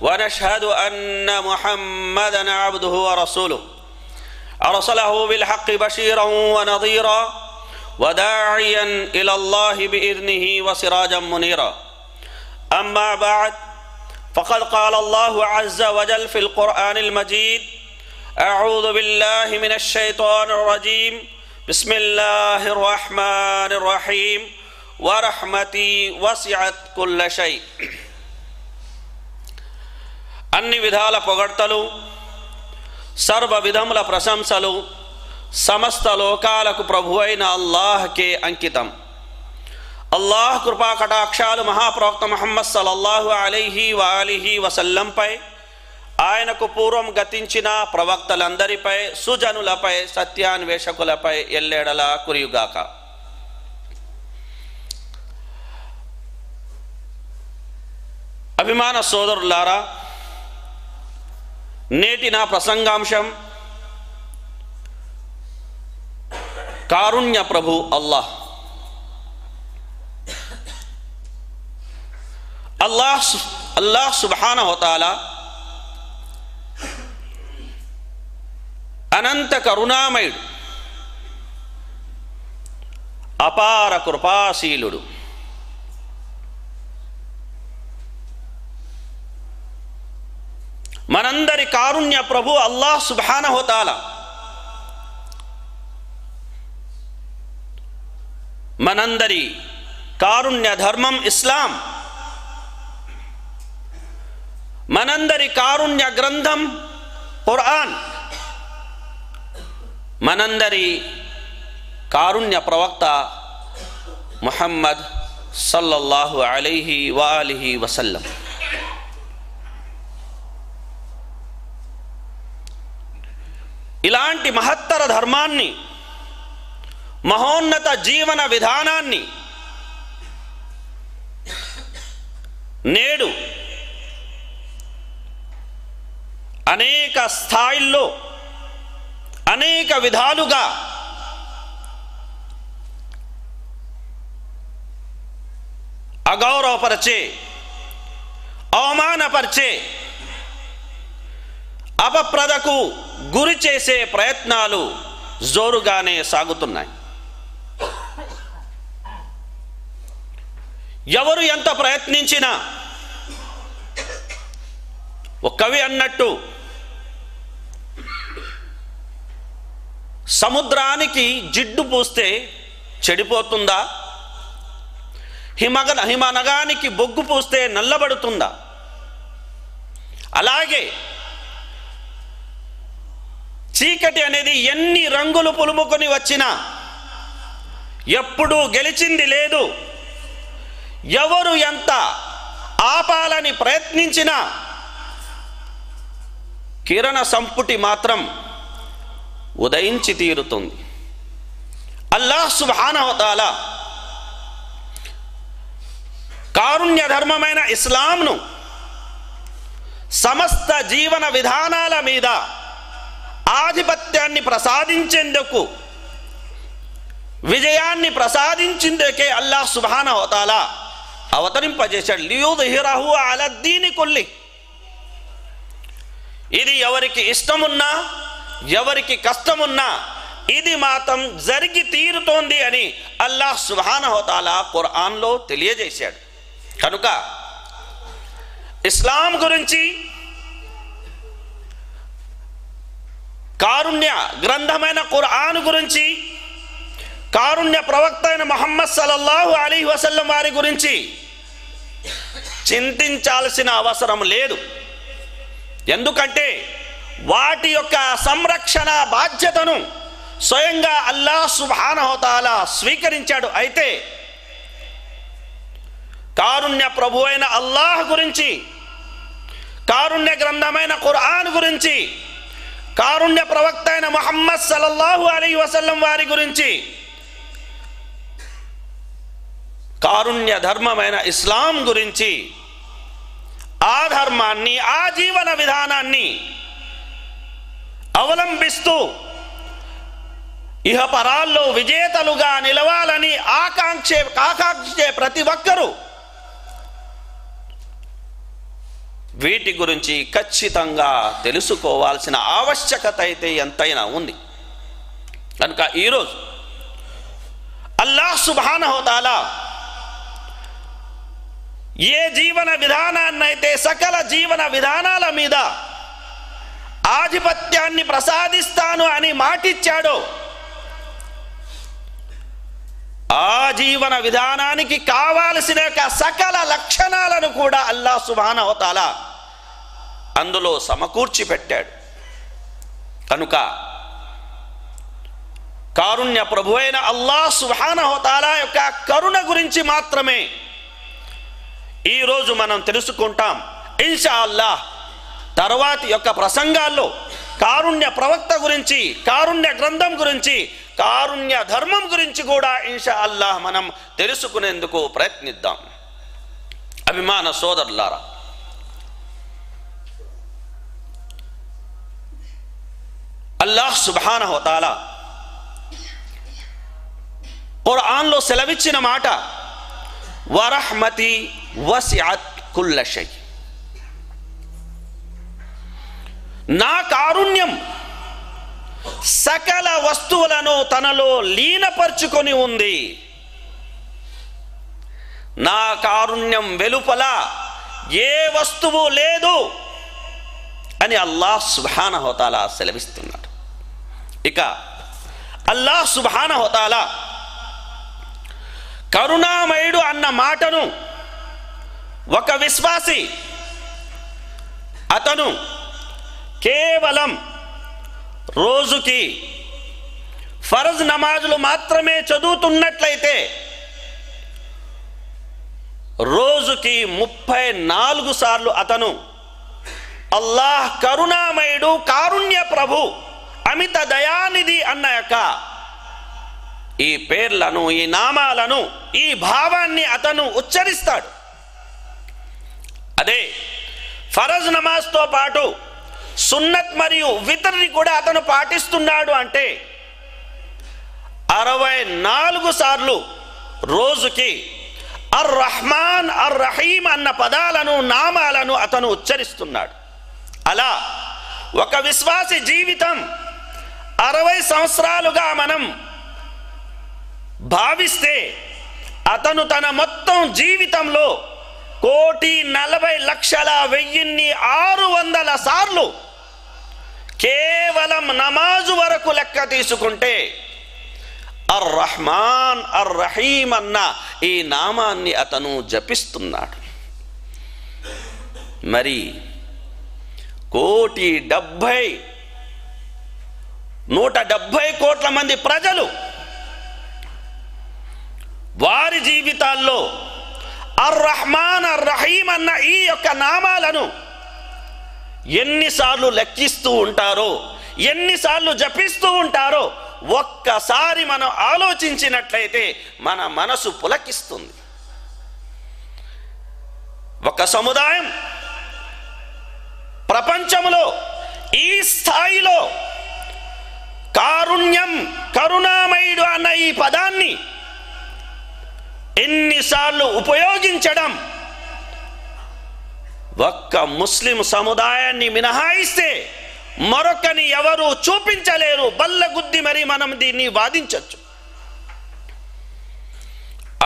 ونشهد أن محمدا عبده ورسوله. أرسله بالحق بشيرا ونظيرا وداعيا إلى الله بإذنه وسراجا منيرا. أما بعد فقد قال الله عز وجل في القرآن المجيد أعوذ بالله من الشيطان الرجيم. بسم الله الرحمن الرحيم. ورحمتي وسعت كل شيء. అన్ని విధాల పొగడ్తలు సర్వ విధముల ప్రశంసలు సమస్త లోకాలకు ప్రభు అయిన అల్లాహ్కే అంకితం. అల్లాహ్ కృపా కటాక్షాలు మహాప్రవక్త మహమ్మద్ సలల్లాహు అలీహి వాలిహి వసల్లంపై ఆయనకు పూర్వం గతించిన ప్రవక్తలందరిపై సుజనులపై సత్యాన్వేషకులపై ఎల్లేడలా కురియుగాక. అభిమాన సోదరులారా నేటి నా ప్రసంగాంశం. కారుణ్య ప్రభు అల్లాహ్. అల్లాహ్ అల్లాహ్ సుబ్హాన హోతాలా అనంత కరుణామయుడు అపార కృపాశీలుడు. మనందరి కారుణ్య ప్రభు అల్లాహ్ సుబ్హాన హోతాలా మనందరి కారుణ్య ధర్మం ఇస్లాం మనందరి కారుణ్య గ్రంథం ఖురాన్ మనందరి కారుణ్య ప్రవక్త ముహమ్మద్ సల్లల్లాహు అలైహి వాలిహి వసల్లం ఇలాంటి మహత్తర ధర్మాన్ని మహోన్నత జీవన విధానాన్ని నేడు అనేక స్థాయిల్లో అనేక విధాలుగా అగౌరవపరిచే అవమానపరిచే అపప్రదకు గురి చేసే ప్రయత్నాలు జోరుగానే సాగుతున్నాయి. ఎవరు ఎంత ప్రయత్నించినా ఒక కవి అన్నట్టు సముద్రానికి జిడ్డు పూస్తే చెడిపోతుందా? హిమగ హిమనగానికి బొగ్గు పూస్తే నల్లబడుతుందా? అలాగే చీకటి అనేది ఎన్ని రంగులు పులుముకొని వచ్చినా ఎప్పుడూ గెలిచింది లేదు. ఎవరు ఎంత ఆపాలని ప్రయత్నించినా కిరణ సంపుటి మాత్రం ఉదయించి తీరుతుంది. అల్లాహ్ సుభానవతాల కారుణ్య ధర్మమైన ఇస్లాంను సమస్త జీవన విధానాల మీద ఆధిపత్యాన్ని ప్రసాదించేందుకు విజయాన్ని ప్రసాదించేందుకే అల్లాహ్ సుబాన హోతాలా అవతరింపజేశాడు. లియుద్హిరహు అలద్దీని కొల్లి. ఇది ఎవరికి ఇష్టమున్నా ఎవరికి కష్టమున్నా ఇది మాత్రం జరిగి తీరుతోంది అని అల్లాహ్ సుబాన హోతాలా ఖురాన్లో తెలియజేశాడు. కనుక ఇస్లాం గురించి కారుణ్య గ్రంథమైన ఖురాన్ గురించి కారుణ్య ప్రవక్త అయిన మహమ్మద్ సలల్లాహు అలీ వసల్లం వారి గురించి చింతించాల్సిన అవసరం లేదు. ఎందుకంటే వాటి యొక్క సంరక్షణ బాధ్యతను స్వయంగా అల్లాహ్ సుభానహోతాల స్వీకరించాడు. అయితే కారుణ్య ప్రభు అయిన అల్లాహ్ గురించి కారుణ్య గ్రంథమైన ఖురాన్ గురించి కారుణ్య ప్రవక్త అయిన మొహమ్మద్ సలల్లాహు అలీ వసల్లం వారి గురించి కారుణ్య ధర్మమైన ఇస్లాం గురించి ఆ ధర్మాన్ని ఆ జీవన విధానాన్ని అవలంబిస్తూ ఇహపరాల్లో విజేతలుగా నిలవాలని ఆకాంక్షే ఆకాంక్షే ప్రతి ఒక్కరూ వీటి గురించి ఖచ్చితంగా తెలుసుకోవాల్సిన ఆవశ్యకత అయితే ఎంతైనా ఉంది. కనుక ఈరోజు అల్లాహ్ సుబానహోతాలా ఏ జీవన విధానాన్నైతే సకల జీవన విధానాల మీద ఆధిపత్యాన్ని ప్రసాదిస్తాను అని మాటిచ్చాడో ఆ జీవన విధానానికి కావాల్సిన యొక్క సకల లక్షణాలను కూడా అల్లా సుబానవతాల అందులో సమకూర్చి పెట్టాడు. కనుక కారుణ్య ప్రభు అయిన అల్లా సుబానహోతాల యొక్క కరుణ గురించి మాత్రమే ఈరోజు మనం తెలుసుకుంటాం. ఇన్షా అల్లాహ్ తర్వాతి యొక్క ప్రసంగాల్లో కారుణ్య ప్రవక్త గురించి కారుణ్య గ్రంథం గురించి కారుణ్య ధర్మం గురించి కూడా ఇన్షా అల్లాహ్ మనం తెలుసుకునేందుకు ప్రయత్నిద్దాం. అభిమాన సోదరులారా అల్లాహ్ సుబాన హోతాల ఖురాన్లో సెలవిచ్చిన మాట వరహ్మతి వసిఅత్ కుల్లషై నా కారుణ్యం సకల వస్తువులను తనలో లీనపరుచుకొని ఉంది. నా కారుణ్యం వెలుపల ఏ వస్తువు లేదు అని అల్లాహ్ సుబాన హోతాల సెలవిస్తున్నాడు ఇక అల్లాహ్ సుభాన హోతాలా కరుణామయుడు అన్న మాటను ఒక విశ్వాసి అతను కేవలం రోజుకి ఫరజ్ నమాజులు మాత్రమే చదువుతున్నట్లయితే రోజుకి ముప్పై నాలుగు సార్లు అతను అల్లాహ్ కరుణామయుడు కారుణ్య ప్రభు అమిత దయానిధి అన్న యొక్క ఈ పేర్లను ఈ నామాలను ఈ భావాన్ని అతను ఉచ్చరిస్తాడు. అదే ఫరజ్ నమాజ్తో పాటు సున్నత్ మరియు వితర్ని కూడా అతను పాటిస్తున్నాడు అంటే అరవై నాలుగు సార్లు రోజుకి అర్ రహమాన్ అర్ రహీం అన్న పదాలను నామాలను అతను ఉచ్చరిస్తున్నాడు. అలా ఒక విశ్వాసి జీవితం అరవై సంవత్సరాలుగా మనం భావిస్తే అతను తన మొత్తం జీవితంలో కోటి నలభై లక్షల వెయ్యిన్ని ఆరు వందల సార్లు కేవలం నమాజు వరకు లెక్క తీసుకుంటే అర్ రహమాన్ అర్ రహీం అన్న ఈ నామాన్ని అతను జపిస్తున్నాడు. మరి కోటి డెబ్భై నూట డెబ్భై కోట్ల మంది ప్రజలు వారి జీవితాల్లో అర్ రహమాన్ అర్ రహీం అన్న ఈ యొక్క నామాలను ఎన్నిసార్లు లెక్కిస్తూ ఉంటారో ఎన్నిసార్లు జపిస్తూ ఉంటారో ఒక్కసారి మనం ఆలోచించినట్లయితే మన మనసు పులకిస్తుంది. ఒక సముదాయం ప్రపంచంలో ఈ స్థాయిలో కారుణ్యం కరుణామయుడు అన్న ఈ పదాన్ని ఎన్నిసార్లు ఉపయోగించడం? ఒక్క ముస్లిం సముదాయాన్ని మినహాయిస్తే మరొకని ఎవరు చూపించలేరు. బల్లగుద్ది మరి మనం దీన్ని వాదించవచ్చు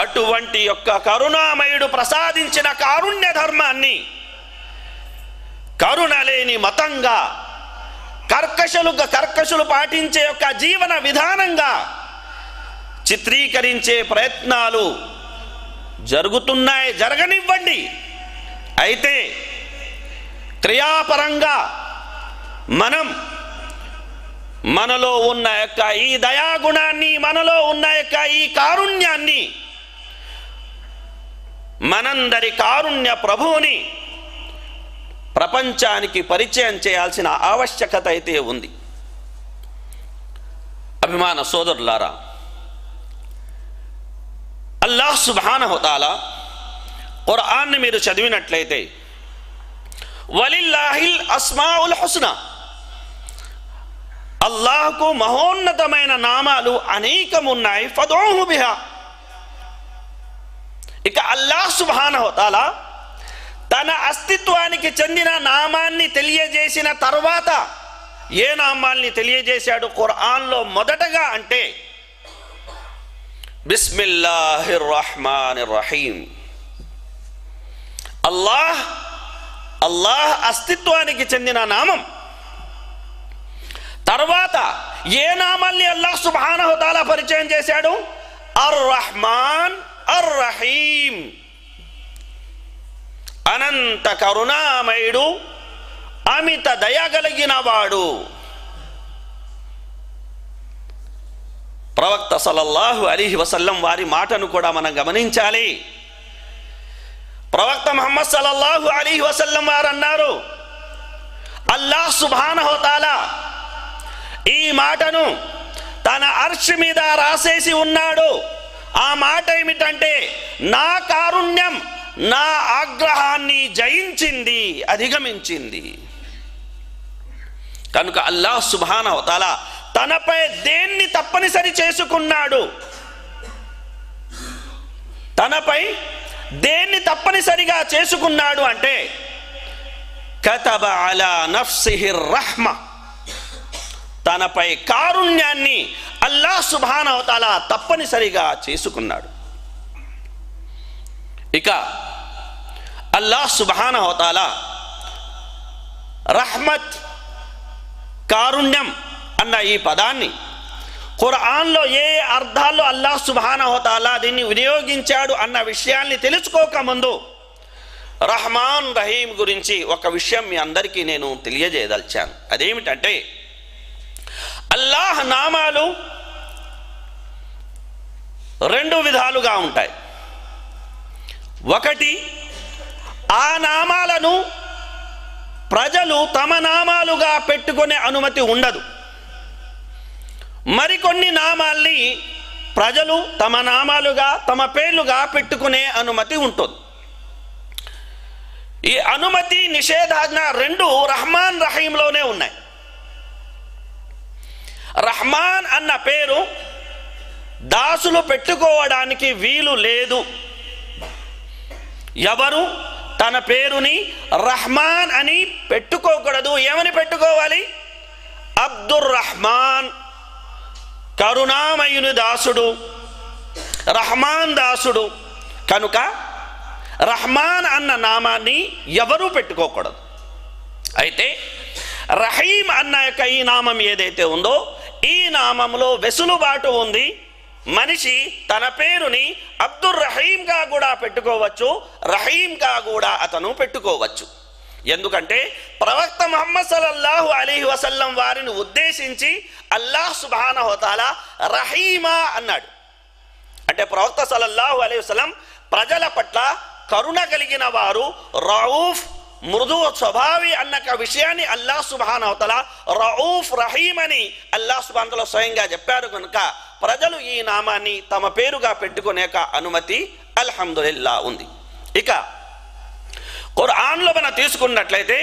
అటువంటి యొక్క కరుణామయుడు ప్రసాదించిన కారుణ్య ధర్మాన్ని కరుణ లేని మతంగా కర్కశలు కర్కశులు పాటించే యొక్క జీవన విధానంగా చిత్రీకరించే ప్రయత్నాలు జరుగుతున్నాయి జరగనివ్వండి. అయితే క్రియాపరంగా మనం మనలో ఉన్న యొక్క ఈ దయాగుణాన్ని మనలో ఉన్న యొక్క ఈ కారుణ్యాన్ని మనందరి కారుణ్య ప్రభువుని ప్రపంచానికి పరిచయం చేయాల్సిన ఆవశ్యకత అయితే ఉంది. అభిమాన సోదరులారా అల్లాహ్ సుబానహుతాల ఖురాన్ని మీరు చదివినట్లయితే వలిల్లాహిల్ అస్మాउल హుస్నా. అల్లాహ్కు మహోన్నతమైన నామాలు అనేకమున్నాయి ఫదోహు బిహా. ఇక అల్లాహ్ సుబానహుతాల తన అస్తిత్వానికి చెందిన నామాన్ని తెలియజేసిన తర్వాత ఏ నామాల్ని తెలియజేశాడు ఖురాన్లో మొదటగా అంటే బిస్మిల్లాహిర్ రహమాన్ రహీం అల్లాహ్ అల్లాహ్ అస్తిత్వానికి చెందిన నామం. తర్వాత ఏ నామాల్ని అల్లాహ్ సుబానహుతాల పరిచయం చేశాడు? అర్ రహమాన్ అర్ రహీం అనంత కరుణామయుడు అమిత దయగలిగిన వాడు. ప్రవక్త సలల్లాహు అలీహి వసల్లం వారి మాటను కూడా మనం గమనించాలి. ప్రవక్త మహమ్మద్ సలల్లాహు అలీహి వసల్లం వారు అన్నారు అల్లాహ్ సుభానహోతాలా ఈ మాటను తన అర్ష్ మీద రాసేసి ఉన్నాడు. ఆ మాట ఏమిటంటే నా కారుణ్యం నా ఆగ్రహాన్ని జయించింది అధిగమించింది. కనుక అల్లాహ్ సుబానవతాల తనపై దేన్ని తప్పనిసరి చేసుకున్నాడు? తనపై దేన్ని తప్పనిసరిగా చేసుకున్నాడు అంటే కతబ అలా నఫ్సిహిర్ రహ్మ. తనపై కారుణ్యాన్ని అల్లాహ్ అవతాల తప్పనిసరిగా చేసుకున్నాడు. ఇక అల్లాహ్ సుబానవతాల రహ్మత్ కారుణ్యం అన్న ఈ పదాన్ని ఖురాన్లో ఏ అర్థాల్లో అల్లాహ్ సుబానహోతాలా దీన్ని వినియోగించాడు అన్న విషయాన్ని తెలుసుకోకముందు రహమాన్ రహీం గురించి ఒక విషయం మీ అందరికీ నేను తెలియజేయదలిచాను. అదేమిటంటే అల్లాహ్ నామాలు రెండు విధాలుగా ఉంటాయి. ఒకటి ఆ నామాలను ప్రజలు తమ నామాలుగా పెట్టుకునే అనుమతి ఉండదు. మరికొన్ని నామాల్ని ప్రజలు తమ నామాలుగా తమ పేర్లుగా పెట్టుకునే అనుమతి ఉంటుంది. ఈ అనుమతి నిషేధాజ్ఞ రెండు రహమాన్ రహీంలోనే ఉన్నాయి. రహమాన్ అన్న పేరు దాసులు పెట్టుకోవడానికి వీలు లేదు. ఎవరు? తన పేరుని రహమాన్ అని పెట్టుకోకూడదు. ఏమని పెట్టుకోవాలి? అబ్దుర్ రహమాన్ కరుణామయుని దాసుడు రహమాన్ దాసుడు. కనుక రహమాన్ అన్న నామాన్ని ఎవరూ పెట్టుకోకూడదు. అయితే రహీం అన్న యొక్క ఈ నామం ఏదైతే ఉందో ఈ నామంలో వెసులుబాటు ఉంది. మనిషి తన పేరుని అబ్దుర్ రహీంగా కూడా పెట్టుకోవచ్చు రహీంగా కూడా అతను పెట్టుకోవచ్చు. ఎందుకంటే ప్రవక్త ముహమ్మద్ సల్లల్లాహు అలీహి వసల్లం వారిని ఉద్దేశించి అల్లాహ్ సుబాన హోతాల రహీమా అన్నాడు. అంటే ప్రవక్త సలల్లాహు అలీ వసలం ప్రజల పట్ల కరుణ కలిగిన వారు రౌఫ్ మృదు స్వభావి అన్న ఒక విషయాన్ని అల్లాహ్ సుబానవతల రౌఫ్ రహీం అని అల్లా సుబానతల స్వయంగా చెప్పారు కనుక ప్రజలు ఈ నామాన్ని తమ పేరుగా పెట్టుకునేక అనుమతి అల్హమ్దుల్లా ఉంది. ఇక ఖురాన్లో మనం తీసుకున్నట్లయితే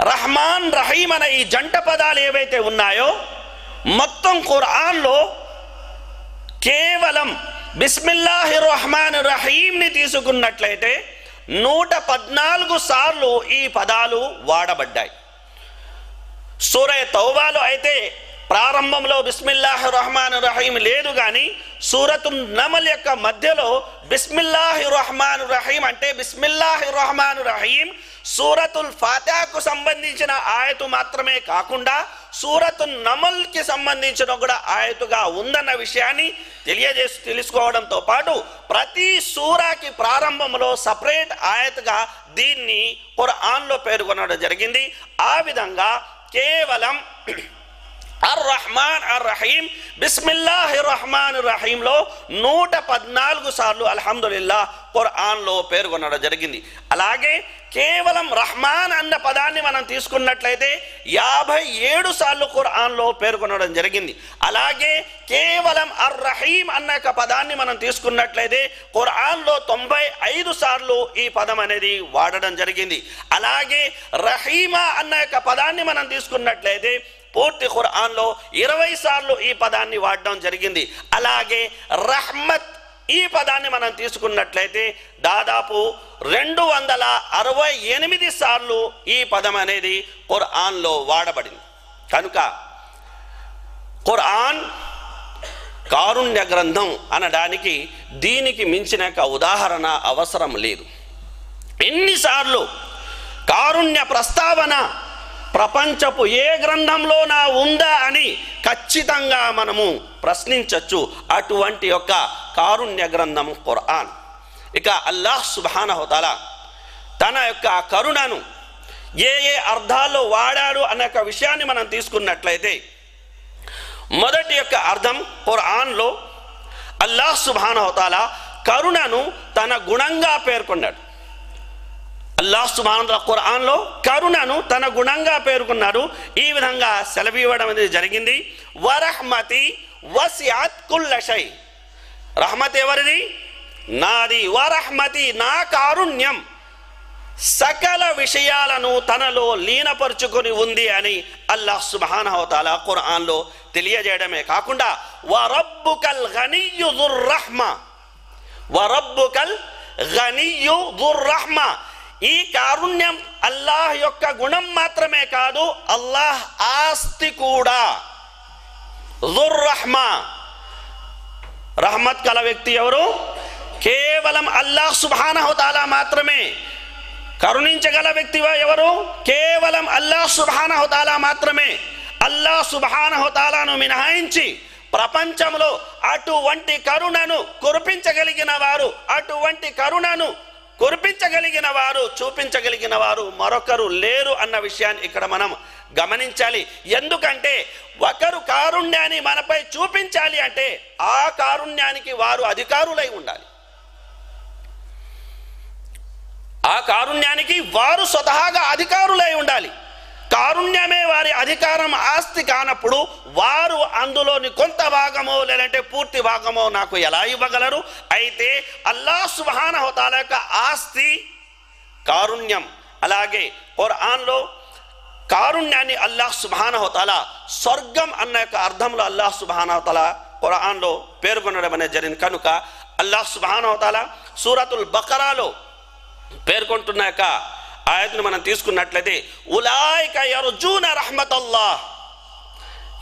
రహమాన్ రహీం అనే ఈ జంట పదాలు ఏవైతే ఉన్నాయో మొత్తం ఖురాన్లో కేవలం బిస్మిల్లాహి రహమాన్ రహీంని తీసుకున్నట్లయితే నూట పద్నాలుగు సార్లు ఈ పదాలు వాడబడ్డాయి. సూరయ తౌబాలో అయితే ప్రారంభంలో బిస్మిల్లాహి రహమాన్ రహీం లేదు కానీ సూరతు నమల్ యొక్క మధ్యలో బిస్మిల్లాహి రహమాన్ రహీం అంటే బిస్మిల్లాహి రహమాన్ రహీం సూరతుల్ ఫాతాకు సంబంధించిన ఆయతు మాత్రమే కాకుండా సూరతు నమల్కి సంబంధించిన కూడా ఆయతుగా ఉందన్న విషయాన్ని తెలియజేసి తెలుసుకోవడంతో పాటు ప్రతి సూరాకి ప్రారంభంలో సపరేట్ ఆయతగా దీన్ని ఖురాన్లో పేర్కొనడం జరిగింది. ఆ విధంగా కేవలం అర్ రహమాన్ అర్ రహీం బిస్మిల్లాహి రహమాన్ రహీంలో నూట పద్నాలుగు సార్లు అల్హమ్దుల్లా ఖురాన్లో పేర్కొనడం జరిగింది. అలాగే కేవలం రహమాన్ అన్న పదాన్ని మనం తీసుకున్నట్లయితే యాభై ఏడు సార్లు ఖురాన్లో పేర్కొనడం జరిగింది. అలాగే కేవలం అర్ రహీం అన్న యొక్క పదాన్ని మనం తీసుకున్నట్లయితే ఖురాన్లో తొంభై ఐదు సార్లు ఈ పదం అనేది వాడడం జరిగింది. అలాగే రహీమా అన్న యొక్క పదాన్ని మనం తీసుకున్నట్లయితే పూర్తి ఖురాన్లో ఇరవై సార్లు ఈ పదాన్ని వాడడం జరిగింది. అలాగే రహ్మత్ ఈ పదాన్ని మనం తీసుకున్నట్లయితే దాదాపు రెండు వందల అరవై ఎనిమిది సార్లు ఈ పదం అనేది ఖుర్ఆన్లో వాడబడింది. కనుక ఖుర్ఆన్ కారుణ్య గ్రంథం అనడానికి దీనికి మించిన ఒక ఉదాహరణ అవసరం లేదు. ఎన్నిసార్లు కారుణ్య ప్రస్తావన ప్రపంచపు ఏ గ్రంథంలోనా ఉందా అని ఖచ్చితంగా మనము ప్రశ్నించవచ్చు అటువంటి యొక్క కారుణ్య గ్రంథం ఖురాన్ ఇక అల్లాహ్ సుబానహుతాల తన యొక్క కరుణను ఏ ఏ అర్థాల్లో వాడాడు అనే యొక్క విషయాన్ని మనం తీసుకున్నట్లయితే మొదటి యొక్క అర్థం ఖురాన్లో అల్లాహ్ సుబానహోతాల కరుణను తన గుణంగా పేర్కొన్నాడు. అల్లాహ్ సుబాన్ ఖురాన్లో కరుణను తన గుణంగా పేర్కొన్నారు ఈ విధంగా సెలవివ్వడం అనేది జరిగింది. వరహ్మతి వసియాత్ కుల్లషై రహ్మత్ ఎవరిది? నాది. వరహ్మతి నా కారుణ్యం. సకల విషయాలను తనలో లీనపరుచుకొని ఉంది అని అల్లాహ్ సుబానహతాల ఖురాన్లో తెలియజేయడమే కాకుండా వరబ్బుకల్ గనియు దుర్రహ్మ వరబ్బుకల్ గనియు దుర్రహ్మ ఈ కారుణ్యం అల్లాహ్ యొక్క గుణం మాత్రమే కాదు అల్లాహ్ ఆస్తి కూడా. రహ్మా. రహమత్ కల వ్యక్తి ఎవరు? కేవలం అల్లాహ్ సుబానహుతాలా మాత్రమే. కరుణించగల వ్యక్తి ఎవరు? కేవలం అల్లాహ్ సుబానహుతాలా మాత్రమే. అల్లాహ్ సుబానహుతాలాను మినహాయించి ప్రపంచంలో అటువంటి కరుణను కురిపించగలిగిన వారు అటువంటి కరుణను కురిపించగలిగిన వారు చూపించగలిగిన వారు మరొకరు లేరు అన్న విషయాన్ని ఇక్కడ మనం గమనించాలి. ఎందుకంటే ఒకరు కారుణ్యాన్ని మనపై చూపించాలి అంటే ఆ కారుణ్యానికి వారు అధికారులై ఉండాలి. ఆ కారుణ్యానికి వారు స్వతహాగా అధికారులై ఉండాలి. కారుణ్యమే వారి అధికారం ఆస్తి కానప్పుడు వారు అందులోని కొంత భాగమో లేదంటే పూర్తి భాగమో నాకు ఎలా ఇవ్వగలరు? అయితే అల్లా సుహాన హోతాల యొక్క ఆస్తి కారుణ్యం. అలాగే ఖురాన్లో కారుణ్యాన్ని అల్లాహ్ సుబహాన హోతాల స్వర్గం అన్న యొక్క అర్థంలో అల్లాహ్ సుబహాన హోతాల ఖురాన్లో పేర్కొనడం అనేది జరిగింది. కనుక అల్లాహ్ సుబహాన హోతాల సూరతుల్ బకరాలో పేర్కొంటున్న యొక్క ఆయతను మనం తీసుకున్నట్లయితే ఉలాయిక యర్జూన రహమతల్లాహ్.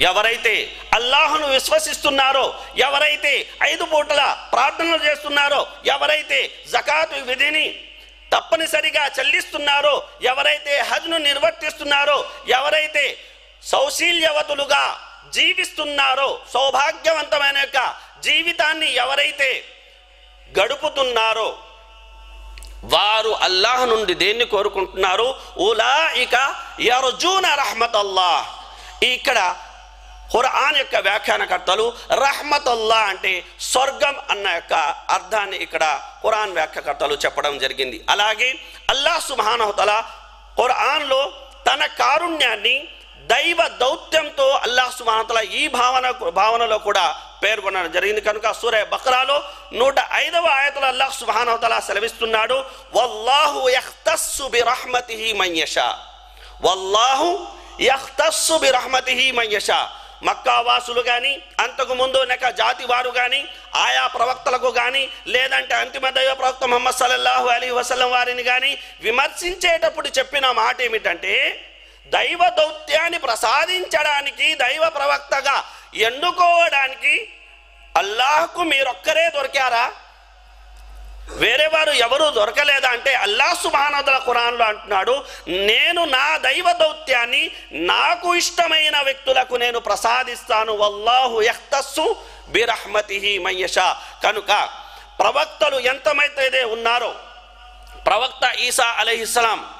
ఎవరైతే అల్లాహను విశ్వసిస్తున్నారో ఎవరైతే ఐదు పూటల ప్రార్థనలు చేస్తున్నారో ఎవరైతే జకాతు విధిని తప్పనిసరిగా చెల్లిస్తున్నారో ఎవరైతే హజ్ను నిర్వర్తిస్తున్నారో ఎవరైతే సౌశీల్యవతులుగా జీవిస్తున్నారో సౌభాగ్యవంతమైన యొక్క జీవితాన్ని ఎవరైతే గడుపుతున్నారో వారు అల్లాహ్ నుండి దేన్ని కోరుకుంటున్నారు? ఉలాయిక యర్జూన రహమత్ అల్లాహ్ ఇక్కడ ఖురాన్ యొక్క వ్యాఖ్యానకర్తలు రహమతుల్లా అంటే స్వర్గం అన్న యొక్క అర్థాన్ని ఇక్కడ ఖురాన్ వ్యాఖ్యాకర్తలు చెప్పడం జరిగింది. అలాగే అల్లాహ్ సుబానహతల ఖురాన్లో తన కారుణ్యాన్ని దైవ దౌత్యంతో అల్లాహ్ సుబానతల ఈ భావన భావనలో కూడా పేర్కొనడం జరిగింది. కనుక సూర్య బక్రాలో నూట ఐదవ ఆయతల అల్లాహ్ సుబానవతల సెలవిస్తున్నాడు వల్లాహు యఖ్తస్సు బి రహ్మతిహి మయ్యషా వల్లాహు యఖ్తస్సు బి రహ్మతిహి మయ్యషా మక్కా వాసులు కానీ అంతకు ముందు నెక జాతి వారు కానీ ఆయా ప్రవక్తలకు కానీ లేదంటే అంతిమ దైవ ప్రవక్త మొహమ్మద్ సల్లల్లాహు అలీ వసలం వారిని కానీ విమర్శించేటప్పుడు చెప్పిన మాట ఏమిటంటే దైవ దౌత్యాన్ని ప్రసాదించడానికి దైవ ప్రవక్తగా ఎన్నుకోవడానికి అల్లాహకు మీరొక్కరే దొరికారా? వేరే వారు ఎవరు దొరకలేదా అంటే అల్లా సుబానదుల ఖురాన్లో అంటున్నాడు నేను నా దైవ దౌత్యాన్ని నాకు ఇష్టమైన వ్యక్తులకు నేను ప్రసాదిస్తాను. వల్లాహు యఖ్తస్సు బిరహ్మతిహి మయ్యష కనుక ప్రవక్తలు ఎంతమైతే ఉన్నారో ప్రవక్త ఈసా అలహిస్లాం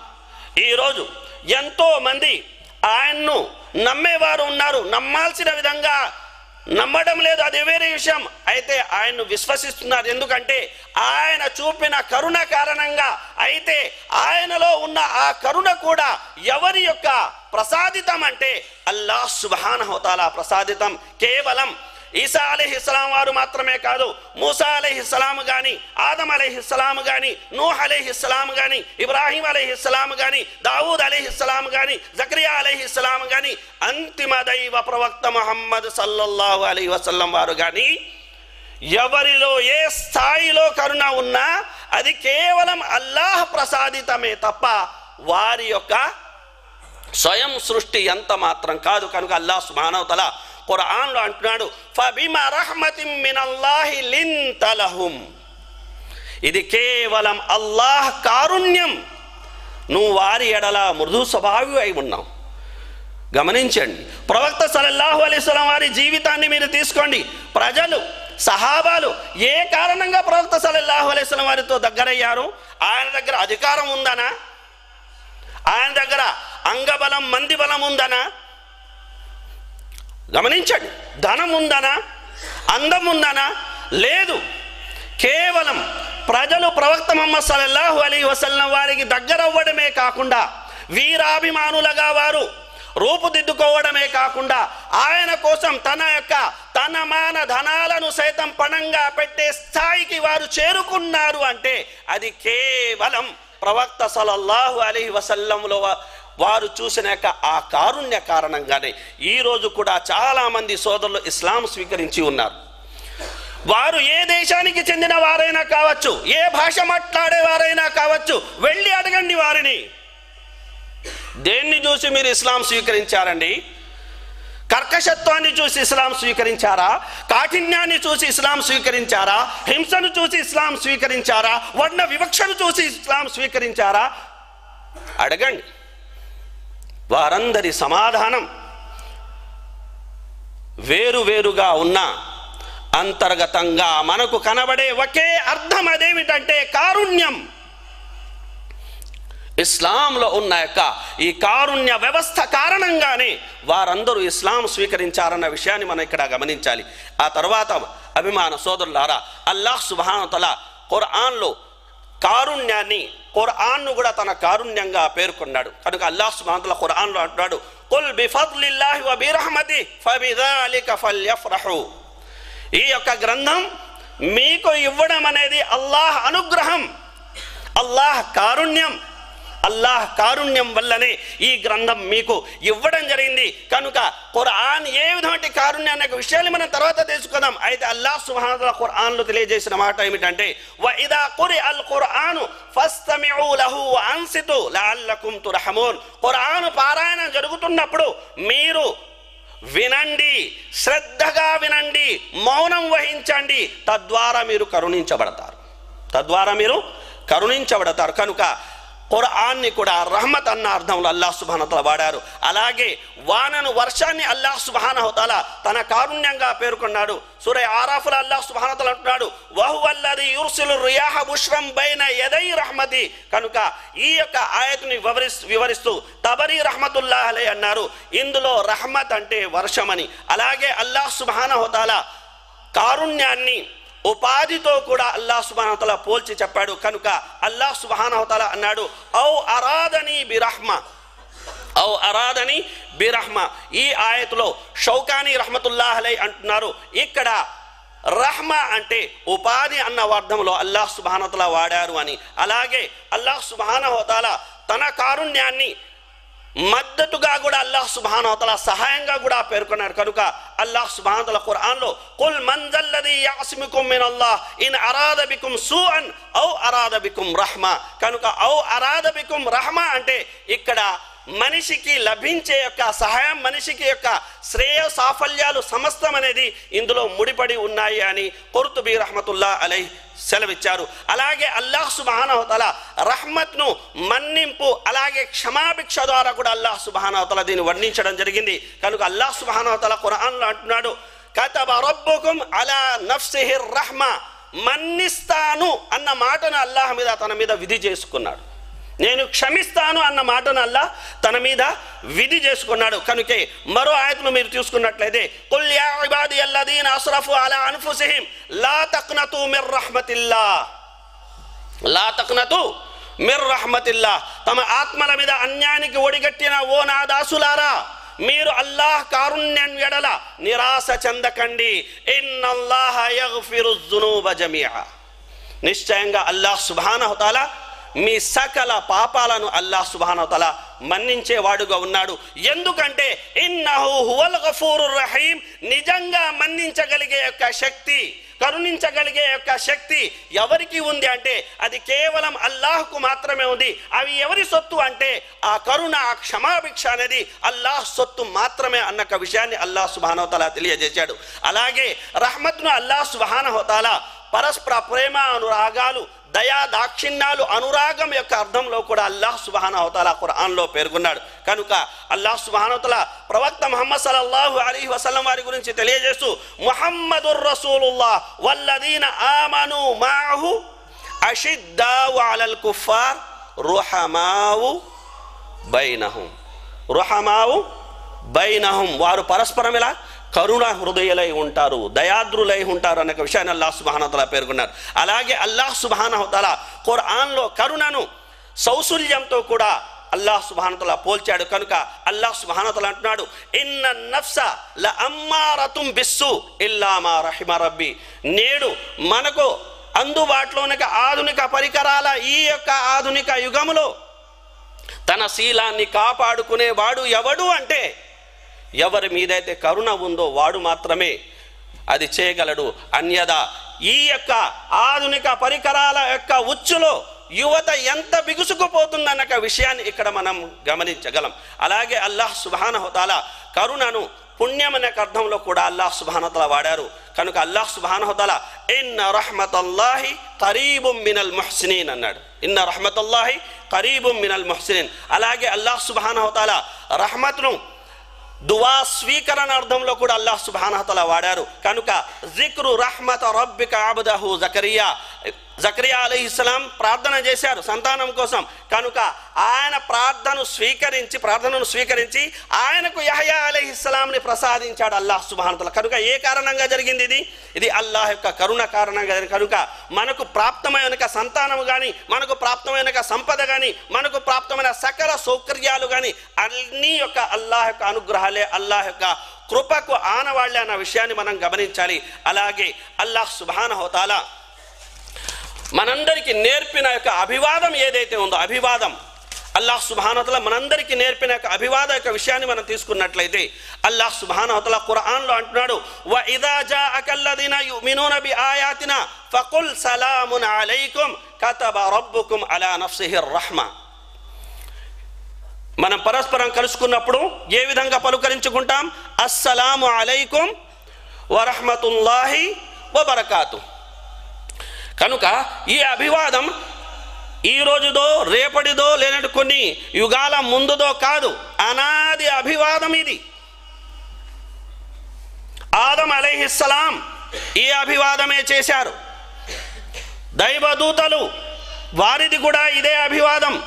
ఈరోజు ఎంతో మంది ఆయన్ను నమ్మేవారు ఉన్నారు. నమ్మాల్సిన విధంగా నమ్మడం లేదు. అది వేరే విషయం. అయితే ఆయన్ను విశ్వసిస్తున్నారు. ఎందుకంటే ఆయన చూపిన కరుణ కారణంగా అయితే ఆయనలో ఉన్న ఆ కరుణ కూడా ఎవరి యొక్క ప్రసాదితం అంటే అల్లాహ్ సుబానహోతాల ప్రసాదితం. కేవలం ఈసా అలీహిస్లాం వారు మాత్రమే కాదు మూసా అలీహిస్లాం కానీ ఆదం అలీహిస్లాం కానీ నూహ్ అలీహిస్లాం కానీ ఇబ్రాహీం అలీహిస్లాం కానీ దావూద్ అలీహిస్లాం కానీ జక్రియా అలీహిస్లాం కానీ అంతిమ దైవ ప్రవక్త మొహమ్మద్ సల్లల్లాహు అలీ వసల్లం వారు కానీ ఎవరిలో ఏ స్థాయిలో కరుణ ఉన్నా అది కేవలం అల్లాహ్ ప్రసాదితమే తప్ప వారి యొక్క స్వయం సృష్టి ఎంత మాత్రం కాదు. కనుక అల్లాహ్ సుమానవతల ఖురాన్లో అంటున్నాడు ఫబిమ రహ్మతిం మినల్లాహి లింత లహుం. ఇది కేవలం అల్లాహ్ కారుణ్యం. నువ్వు వారి ఎడల మృదు స్వభావి అయి ఉన్నావు. గమనించండి ప్రవక్త సలల్లాహు అలైస్లం వారి జీవితాన్ని మీరు తీసుకోండి. ప్రజలు సహాబాలు ఏ కారణంగా ప్రవక్త సలల్లాహు అలైస్లం వారితో దగ్గరయ్యారు? ఆయన దగ్గర అధికారం ఉందనా? ఆయన దగ్గర అంగబలం మంది బలం ఉందనా? గమనించండి. ధనం ఉందనా? అందం ఉందనా? లేదు. కేవలం ప్రజలు ప్రవక్త మహమ్మద్ సల్లల్లాహు అలీ వసల్లం వారికి దగ్గర అవ్వడమే కాకుండా వీరాభిమానులుగా వారు రూపుదిద్దుకోవడమే కాకుండా ఆయన కోసం తన యొక్క తన మాన ధనాలను సైతం పణంగా పెట్టే స్థాయికి వారు చేరుకున్నారు అంటే అది కేవలం ప్రవక్త సలల్లాహు అలీ వసల్లంలో వారు చూసిన యొక్క ఆ కారుణ్య కారణంగానే ఈరోజు కూడా చాలామంది సోదరులు ఇస్లాం స్వీకరించి ఉన్నారు. వారు ఏ దేశానికి చెందిన వారైనా కావచ్చు ఏ భాష మాట్లాడే వారైనా కావచ్చు వెళ్ళి అడగండి వారిని. దేన్ని చూసి మీరు ఇస్లాం స్వీకరించారండి? కర్కశత్వాన్ని చూసి ఇస్లాం స్వీకరించారా? కాఠిన్యాన్ని చూసి ఇస్లాం స్వీకరించారా? హింసను చూసి ఇస్లాం స్వీకరించారా? వర్ణ వివక్షను చూసి ఇస్లాం స్వీకరించారా? అడగండి. వారందరి సమాధానం. వేరు వేరుగా ఉన్న అంతర్గతంగా మనకు కనబడే ఒకే అర్థం అదేమిటంటే కారుణ్యం. ఇస్లాంలో ఉన్న యొక్క ఈ కారుణ్య వ్యవస్థ కారణంగానే వారందరూ ఇస్లాం స్వీకరించారన్న విషయాన్ని మనం ఇక్కడ గమనించాలి. ఆ తర్వాత అభిమాన సోదరులారా అల్లాహ్ సుబానతల ఖురాన్లో కారుణ్యాన్ని ఖురాన్ను కూడా తన కారుణ్యంగా పేర్కొన్నాడు. కనుక అల్లాహ్ సుమాంతుల ఖురాన్లో అంటున్నాడు కుల్ బిఫద్లిల్లాహి వ బిరహ్మతి ఫబిదాలిక ఫల్యఫ్రహు. ఈ యొక్క గ్రంథం మీకు ఇవ్వడం అనేది అల్లాహ్ అనుగ్రహం అల్లాహ్ కారుణ్యం. అల్లాహ్ కారుణ్యం వల్లనే ఈ గ్రంథం మీకు ఇవ్వడం జరిగింది. కనుక ఖురాన్ ఏ విధమైన కారుణ్యం అనే విషయాన్ని మనం తర్వాత తెలుసుకుందాం. అయితే అల్లాహ్ సుబ్హానహు ఖురాన్లో తెలియజేసిన మాట ఏమిటంటే వైదా కురి అల్ ఖురాను ఫస్తమిఉ అన్సితు లఅల్లకుం తుర్హమూన్. ఖురాన్ పారాయణం జరుగుతున్నప్పుడు మీరు వినండి శ్రద్ధగా వినండి మౌనం వహించండి. తద్వారా మీరు కరుణించబడతారు. తద్వారా మీరు కరుణించబడతారు. కనుక ఖురాన్ని కూడా రహమత్ అన్న అర్థంలో అల్లాహ్ సుబానతల వాడారు. అలాగే వానను వర్షాన్ని అల్లాహ్ సుబానహతల తన కారుణ్యంగా పేర్కొన్నాడు. సూర్య ఆరాఫుల అల్లాహ్ సుబానతలు అంటున్నాడు వహువల్లది యూర్సులు రియాహ బుష్రం బైన ఎదై రహమతి. కనుక ఈ యొక్క ఆయతని వివరిస్తూ వివరిస్తూ తబరి రహమతుల్లా అలే అన్నారు ఇందులో రహమత్ అంటే వర్షమని. అలాగే అల్లాహ్ సుబానహతల కారుణ్యాన్ని ఉపాధితో కూడా అల్లాహ్ సుబానవతల పోల్చి చెప్పాడు. కనుక అల్లాహ్ సుబానవతల అన్నాడు ఔ అరాధని బిరహ్మ ఔ అరాధని బిరహ్మ. ఈ ఆయతులో షౌకాని రహమతుల్లాహ్ అలై అంటున్నారు. ఇక్కడ రహ్మ అంటే ఉపాధి అన్న అర్థంలో అల్లాహ్ సుబానతల వాడారు అని. అలాగే అల్లాహ్ సుబానహోతాల తన కారుణ్యాన్ని మద్దతుగా కూడా అల్లాహ్ సుబానవతల సహాయంగా కూడా పేర్కొన్నారు కనుక అల్లాహ్ సుబానతల ఖురాన్లో కుల్ మంజల్లది యాసిమికుం మిన్ అల్లాహ్ ఇన్ అరాద బికుం సూఅన్ ఔ అరాద బికుం రహ్మ కనుక ఔ అరాద బికుం రహ్మ అంటే ఇక్కడ మనిషికి లభించే యొక్క సహాయం మనిషికి యొక్క శ్రేయ సాఫల్యాలు సమస్తం అనేది ఇందులో ముడిపడి ఉన్నాయి అని కొర్తుబీ రహమతుల్లా అలై సెలవిచ్చారు. అలాగే అల్లాహ్ సుబానవతల రహ్మత్ను మన్నింపు అలాగే క్షమాభిక్ష ద్వారా కూడా అల్లాహ్ సుబానవతల దీన్ని వర్ణించడం జరిగింది. కనుక అల్లాహ్ సుబానవతల ఖురాన్లో అంటున్నాడు కతబ రబ్బుకుం అలా నఫ్సిహిర్ రహ్మ మన్నిస్తాను అన్న మాటను అల్లాహ్ మీద తన మీద విధి చేసుకున్నాడు. నేను క్షమిస్తాను అన్న మాటను అల్లా తన మీద విధి చేసుకున్నాడు. కనుకే మరో ఆయతను మీరు చూసుకున్నట్లయితే కుల్ యా ఇబాది అస్రఫు అలా అన్ఫుసిహిం లా తక్నతు మిర్ రహ్మతిల్లా. లా తక్నతు మిర్ రహ్మతిల్లా. తమ ఆత్మల మీద అన్యానికి ఒడిగట్టిన ఓ నా దాసులారా మీరు అల్లాహ్ కారుణ్యం ఎడల నిరాశ చెందకండి. ఇన్నల్లాహ యగ్ఫిరు జునూబ జమీఅ నిశ్చయంగా అల్లాహ్ సుబానహతాల మీ సకల పాపాలను అల్లాహ్ సుబానహతాల మన్నించేవాడుగా ఉన్నాడు. ఎందుకంటే ఇన్నహు రహీం నిజంగా మన్నించగలిగే యొక్క శక్తి కరుణించగలిగే యొక్క శక్తి ఎవరికి ఉంది అంటే అది కేవలం అల్లాహ్కు మాత్రమే ఉంది. అవి ఎవరి సొత్తు అంటే ఆ కరుణ ఆ క్షమాభిక్ష అనేది అల్లాహ్ సొత్తు మాత్రమే అన్న ఒక విషయాన్ని అల్లాహ్ సుబానవతాల తెలియజేశాడు. అలాగే రహ్మత్ను అల్లాహ్ సుబానవతాల పరస్పర ప్రేమ అనురాగాలు దయా దాక్షిణ్యాలు అనురాగం యొక్క అర్థంలో కూడా అల్లాహ్ సుబానవతల ఖురాన్లో పేర్కొన్నాడు. కనుక అల్లాహ్ సుబానవతల ప్రవక్త ముహమ్మద్ సలల్లాహు అలీ వసలం వారి గురించి తెలియజేస్తూ ముహమ్మదుర్ రసూలుల్లా వల్లదీన ఆమను మాహు అషిద్దావు అలల్ కుఫార్ రుహమావు బైనహుం. రుహమావు బైనహుం. వారు పరస్పరం ఇలా కరుణ హృదయులై ఉంటారు దయాద్రులై ఉంటారు అనే విషయాన్ని అల్లాహ్ సుబానతల పేర్కొన్నారు. అలాగే అల్లాహ్ సుబానతల ఖురాన్లో కరుణను సౌశల్యంతో కూడా అల్లాహ్ సుబానతల పోల్చాడు. కనుక అల్లాహ్ సుబానతల అంటున్నాడు ఇన్న నఫ్స ల అమ్మారతుం బిస్సు ఇల్లామా రహిమ రబ్బి. నేడు మనకు అందుబాటులోని ఆధునిక పరికరాల ఈ యొక్క ఆధునిక యుగములో తన శీలాన్ని కాపాడుకునేవాడు ఎవడు అంటే ఎవరి మీదైతే కరుణ ఉందో వాడు మాత్రమే అది చేయగలడు. అన్యదా ఈ యొక్క ఆధునిక పరికరాల యొక్క ఉచ్చులో యువత ఎంత బిగుసుకుపోతుందన్న ఒక విషయాన్ని ఇక్కడ మనం గమనించగలం. అలాగే అల్లాహ్ సుబానహతాల కరుణను పుణ్యం అనే అర్థంలో కూడా అల్లాహ్ సుబానతల వాడారు. కనుక అల్లాహ్ సుబానహతాల ఇన్న రహ్మతల్లాహి కరీబుం మినల్ ముహ్సినీన్ అన్నాడు. ఇన్న రహ్మతల్లాహి కరీబుం మినల్ ముహ్సినీన్. అలాగే అల్లాహ్ సుబానహతాల రహ్మత్ను దువా స్వీకరణ అర్థంలో కూడా అల్లాహ్ సుబానహతల వాడారు. కనుక జిక్రు రహ్మత రబ్బిక అబదహు జకరియా జకరియా ఇస్లాం ప్రార్థన చేశారు సంతానం కోసం. కనుక ఆయన ప్రార్థన స్వీకరించి ప్రార్థనను స్వీకరించి ఆయనకు యహయా అలీహిస్లాంని ప్రసాదించాడు అల్లాహ్ సుబానతల కనుక ఏ కారణంగా జరిగింది ఇది? ఇది అల్లాహ్ యొక్క కరుణ కారణంగా జరిగింది. కనుక మనకు ప్రాప్తమైన సంతానం కానీ మనకు ప్రాప్తమైన సంపద కానీ మనకు ప్రాప్తమైన సకల సౌకర్యాలు కానీ అన్ని యొక్క అల్లాహ్ యొక్క అనుగ్రహాలే అల్లాహ్ యొక్క కృపకు ఆనవాళ్ళే అన్న విషయాన్ని మనం గమనించాలి. అలాగే అల్లాహ్ సుబాన హోతాలా మనందరికీ నేర్పిన యొక్క అభివాదం ఏదైతే ఉందో అభివాదం అల్లాహ్ సుబానతల మనందరికీ నేర్పిన యొక్క అభివాద యొక్క విషయాన్ని మనం తీసుకున్నట్లయితే అల్లాహ్ సుబానతల ఖురాన్లో అంటున్నాడు వ ఇదాజా అకల్లదిన యు యుమినూన బి ఆయాతిన ఫకుల్ సలామున్ అలైకుం కతబ రబ్బుకుం అలా నఫ్సిహిర్ రహ్మ. మనం పరస్పరం కలుసుకున్నప్పుడు ఏ విధంగా పలుకరించుకుంటాం? అస్సలాము అలైకుం వరహమతుల్లాహి వబరకాతు. కనుక ఈ అభివాదం ఈ రోజుదో రేపటిదో లేనట్టు కొన్ని యుగాల ముందుదో కాదు. అనాది అభివాదం ఇది. ఆదం అలైహిస్సలాం ఈ అభివాదమే చేశారు. దైవదూతలు వారిది కూడా ఇదే అభివాదం.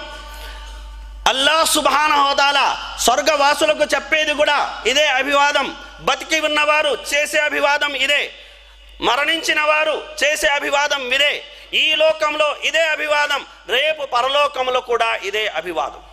అల్లాహ్ సుభాన హోదాల స్వర్గవాసులకు చెప్పేది కూడా ఇదే అభివాదం. బతికి ఉన్నవారు చేసే అభివాదం ఇదే. మరణించిన వారు చేసే అభివాదం ఇదే. ఈ లోకంలో ఇదే అభివాదం. రేపు పరలోకంలో కూడా ఇదే అభివాదం.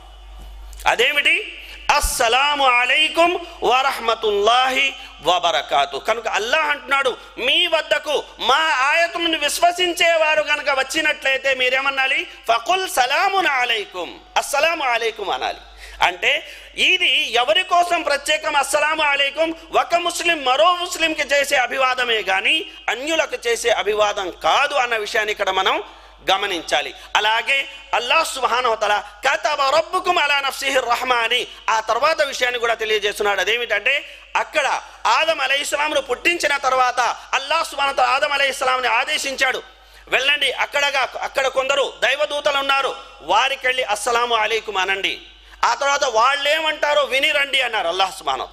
అదేమిటి? అస్సలాము అలైకుం వరహమతుల్లాహి వబరకాతు. కనుక అల్లాహ్ అంటున్నాడు మీ వద్దకు మా ఆయతులను విశ్వసించేవారు కనుక వచ్చినట్లయితే మీరేమన్నాలి? ఫకుల్ సలామున్ అలైకుం. అస్సలాము అలైకుం అనాలి. అంటే ఇది ఎవరి కోసం ప్రత్యేకం? అస్సలాము అలైకుం. ఒక ముస్లిం మరో ముస్లింకి చేసే అభివాదమే కానీ అన్యులకు చేసే అభివాదం కాదు అన్న విషయాన్ని ఇక్కడ మనం గమనించాలి. అలాగే అల్లాహ్ సుహానవతల కతబ రబ్బుకుం అలా నఫ్సిహి రహమా అని ఆ తర్వాత విషయాన్ని కూడా తెలియజేస్తున్నాడు. అదేమిటంటే అక్కడ ఆదం అలై ఇస్లాంను పుట్టించిన తర్వాత అల్లా సుబానత ఆదం అలై ఇస్లాంని ఆదేశించాడు. వెళ్ళండి అక్కడగా అక్కడ కొందరు దైవదూతలు ఉన్నారు. వారికెళ్ళి అస్సలాము అలైకుం అనండి. ఆ తర్వాత వాళ్ళేమంటారో విని రండి అన్నారు అల్లాహ్ సుబానత్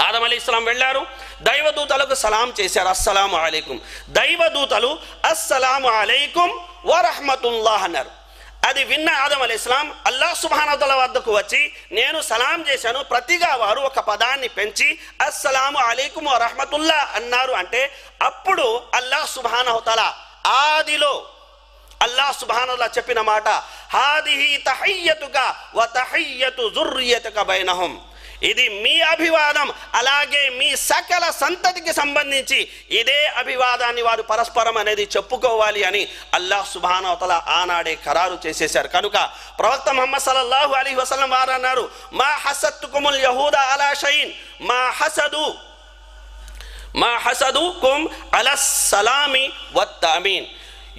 ఆదం అలీ ఇస్లాం వెళ్ళారు. దైవదూతలకు సలాం చేశారు. అస్సలాము అలైకుం. దైవదూతలు అస్సలాము అలైకుం వరహమతుల్లాహ్ అన్నారు. అది విన్న ఆదం అలీ ఇస్లాం అల్లాహ్ సుబానతల వద్దకు వచ్చి నేను సలాం చేశాను. ప్రతిగా వారు ఒక పదాన్ని పెంచి అస్సలాము అలైకుం రహమతుల్లా అన్నారు అంటే అప్పుడు అల్లాహ్ సుబానహతల ఆదిలో అల్లాహ్ సుబానల్లా చెప్పిన మాట హాదిహి తహయ్యతుగా వ తహయ్యతు జుర్రియతుక బైనహం. ఇది మీ అభివాదం అలాగే మీ సకల సంతతికి సంబంధించి ఇదే అభివాదాన్ని వారు పరస్పరం అనేది చెప్పుకోవాలి అని అల్లాహ్ సుబానవతల ఆనాడే ఖరారు చేసేశారు. కనుక ప్రవక్త మొహమ్మద్ సల్లల్లాహు అలీ వసలం వారు అన్నారు మా హసత్తుకుముల్ యహూద అలా షైన్ మా హసదు మా హసదు హసదుకుం అలస్సలామి వత్తామీన్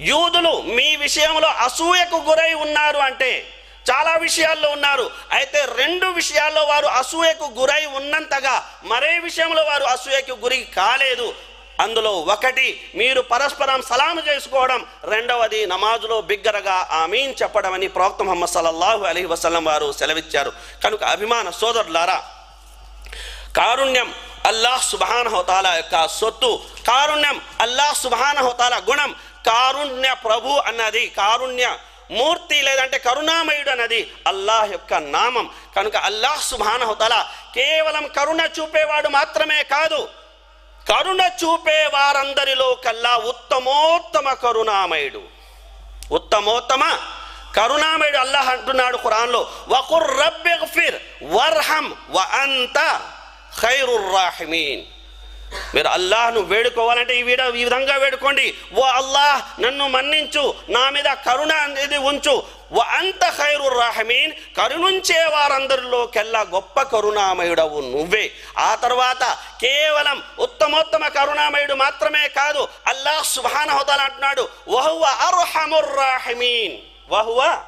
యూదులు మీ విషయంలో అసూయకు గురై ఉన్నారు అంటే చాలా విషయాల్లో ఉన్నారు. అయితే రెండు విషయాల్లో వారు అసూయకు గురై ఉన్నంతగా మరే విషయంలో వారు అసూయకు గురి కాలేదు. అందులో ఒకటి మీరు పరస్పరం సలాము చేసుకోవడం. రెండవది నమాజులో బిగ్గరగా ఆమీన్ చెప్పడం అని ప్రవక్త ముహమ్మద్ సల్లల్లాహు అలీ వసలం వారు సెలవిచ్చారు. కనుక అభిమాన సోదరులారా కారుణ్యం అల్లాహ్ సుబాన్ హోతాల యొక్క సొత్తు కారుణ్యం అల్లాహ్ సుబాన్ హోతాల గుణం కారుణ్య ప్రభు అన్నది కారుణ్య మూర్తి లేదంటే కరుణామయుడు అన్నది అల్లాహ్ యొక్క నామం. కనుక అల్లాహ్ సుబాన్ హోతాల కేవలం కరుణ చూపేవాడు మాత్రమే కాదు కరుణ చూపే వారందరిలో కల్లా ఉత్తమోత్తమ కరుణామయుడు. ఉత్తమోత్తమ కరుణామయుడు అల్లాహ్ అంటున్నాడు ఖురాన్లో వకుర్ రబ్బిర్ వర్హం వ అంత ఖైరుర్ రాహిమీన్. మీరు అల్లాహ్ను వేడుకోవాలంటే ఈ వీడ ఈ విధంగా వేడుకోండి. ఓ అల్లాహ్ నన్ను మన్నించు. నా మీద కరుణ అనేది ఉంచు. ఓ అంత ఖైరు రాహమీన్. కరుణించే వారందరిలోకెల్లా గొప్ప కరుణామయుడవు నువ్వే. ఆ తర్వాత కేవలం ఉత్తమోత్తమ కరుణామయుడు మాత్రమే కాదు అల్లాహ్ సుబాన్ హోదాలు అంటున్నాడు. వహువ అర్హముర్ రాహమీన్. వహువ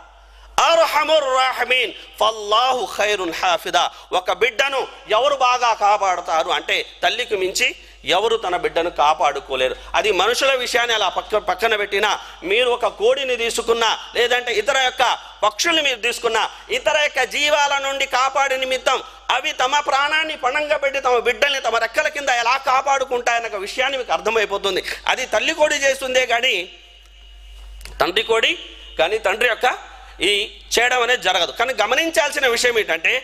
అర్హముర్రాహమీన్ ఫల్లాహు ఖైరున్ హాఫిదా. ఒక బిడ్డను ఎవరు బాగా కాపాడుతారు? అంటే తల్లికి మించి ఎవరు తన బిడ్డను కాపాడుకోలేరు. అది మనుషుల విషయాన్ని అలా పక్క పక్కన పెట్టినా మీరు ఒక కోడిని తీసుకున్నా లేదంటే ఇతర యొక్క పక్షుల్ని మీరు తీసుకున్నా ఇతర యొక్క జీవాల నుండి కాపాడే నిమిత్తం అవి తమ ప్రాణాన్ని పణంగా పెట్టి తమ బిడ్డల్ని తమ రెక్కల కింద ఎలా కాపాడుకుంటాయన్న ఒక విషయాన్ని మీకు అర్థమైపోతుంది. అది తల్లి కోడి చేస్తుందే కానీ తండ్రి కోడి కానీ తండ్రి యొక్క ఈ చేయడం అనేది జరగదు. కానీ గమనించాల్సిన విషయం ఏంటంటే